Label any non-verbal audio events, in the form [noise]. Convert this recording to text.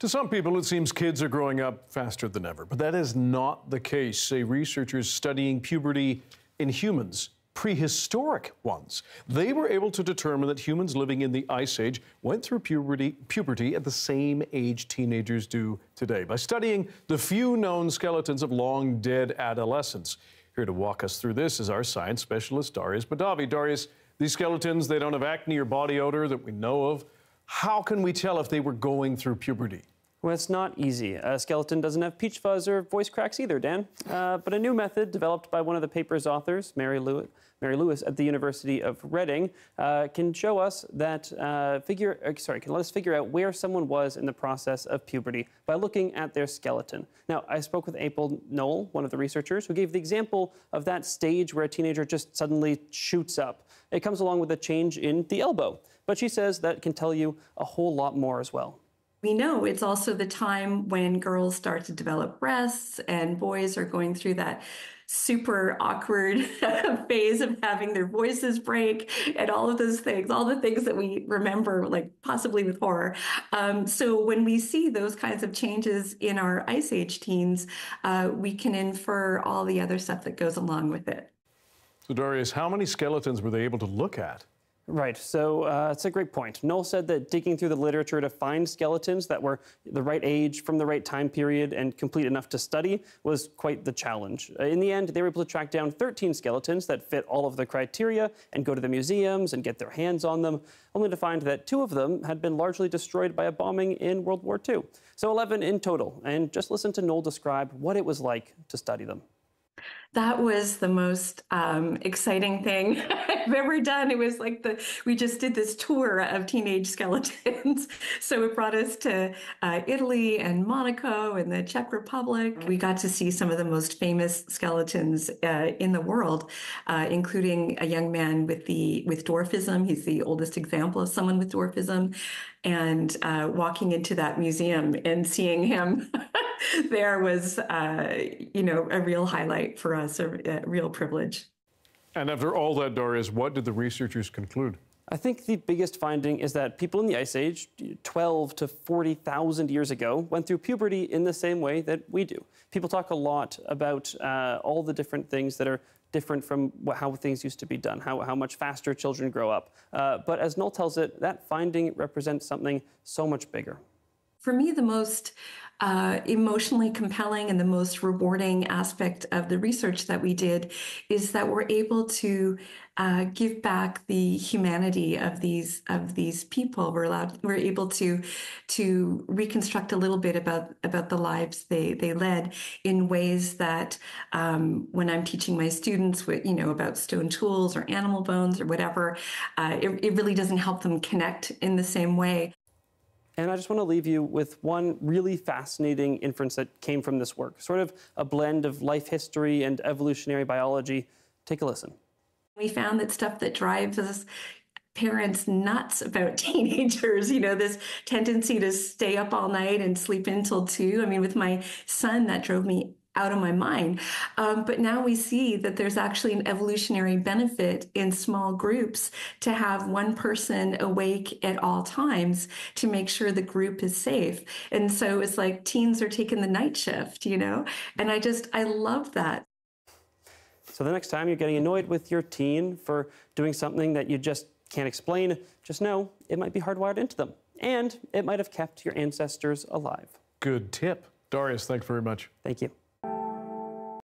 To some people, it seems kids are growing up faster than ever, but that is not the case, say researchers studying puberty in humans, prehistoric ones. They were able to determine that humans living in the Ice Age went through puberty, puberty at the same age teenagers do today by studying the few known skeletons of long dead adolescents. Here to walk us through this is our science specialist, Darius Mahdavi. Darius, these skeletons, they don't have acne or body odor that we know of. How can we tell if they were going through puberty? Well, it's not easy. A skeleton doesn't have peach fuzz or voice cracks either, Dan. Uh, but a new method developed by one of the paper's authors, Mary Lewis, Mary Lewis at the University of Reading, uh, can show us that uh, figure. Uh, sorry, can let us figure out where someone was in the process of puberty by looking at their skeleton. Now, I spoke with April Nowell, one of the researchers, who gave the example of that stage where a teenager just suddenly shoots up. It comes along with a change in the elbow. But she says that can tell you a whole lot more as well. We know it's also the time when girls start to develop breasts and boys are going through that super awkward [laughs] phase of having their voices break and all of those things, all the things that we remember, like possibly with horror. Um, so when we see those kinds of changes in our Ice Age teens, uh, we can infer all the other stuff that goes along with it. So, Darius, how many skeletons were they able to look at? Right, so uh, it's a great point. Nowell said that digging through the literature to find skeletons that were the right age from the right time period and complete enough to study was quite the challenge. Uh, in the end, they were able to track down 13 skeletons that fit all of the criteria and go to the museums and get their hands on them, only to find that two of them had been largely destroyed by a bombing in World War II. So 11 in total, and just listen to Nowell describe what it was like to study them that was the most um, exciting thing [laughs] I've ever done. It was like the we just did this tour of teenage skeletons. [laughs] so it brought us to uh, Italy and Monaco and the Czech Republic. We got to see some of the most famous skeletons uh, in the world, uh, including a young man with the with dwarfism. He's the oldest example of someone with dwarfism, and uh, walking into that museum and seeing him. [laughs] there was, uh, you know, a real highlight for us, a, a real privilege. And after all that, Darius, what did the researchers conclude? I think the biggest finding is that people in the Ice Age, 12 to 40,000 years ago, went through puberty in the same way that we do. People talk a lot about uh, all the different things that are different from how things used to be done, how, how much faster children grow up. Uh, but as Nowell tells it, that finding represents something so much bigger. For me, the most uh, emotionally compelling and the most rewarding aspect of the research that we did is that we're able to uh, give back the humanity of these of these people. We're allowed, we're able to to reconstruct a little bit about about the lives they they led in ways that um, when I'm teaching my students, with, you know, about stone tools or animal bones or whatever, uh, it, it really doesn't help them connect in the same way. And I just want to leave you with one really fascinating inference that came from this work, sort of a blend of life history and evolutionary biology. Take a listen. We found that stuff that drives us parents nuts about [laughs] teenagers you know this tendency to stay up all night and sleep until two i mean with my son that drove me out of my mind. Um, but now we see that there's actually an evolutionary benefit in small groups to have one person awake at all times to make sure the group is safe. And so it's like teens are taking the night shift, you know? And I just, I love that. So the next time you're getting annoyed with your teen for doing something that you just can't explain, just know it might be hardwired into them. And it might have kept your ancestors alive. Good tip. Darius, thanks very much. Thank you.